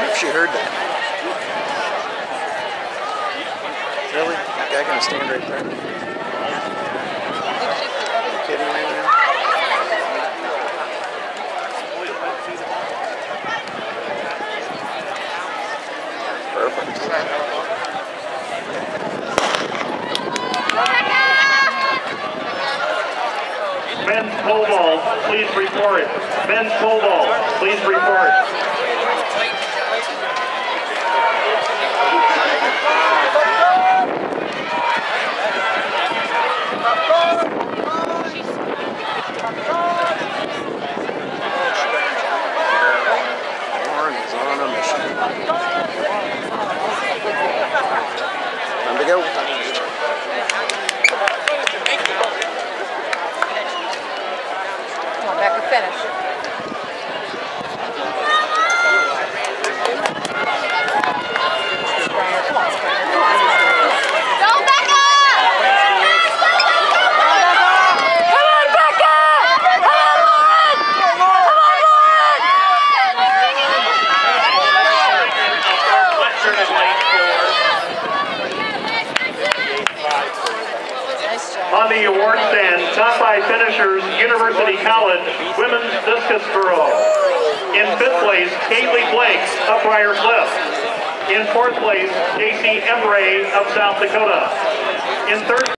if she heard that. Really? That guy gonna stand right there? Kidding me, man? Men's pole vault, please report. Men's pole vault, please report. To go. Come on, Becca, finish. Spranger, come on, Spranger, come on. Go, Becca! Come on, Becca! Come on, Lauren! Come on, Lauren! Fletcher to lane Nice job. On the award stand, top five finishers, University College Women's Discus Throw. In fifth place, Kaylee Blake of Briar Cliff. In fourth place, Casey Emray of South Dakota. In third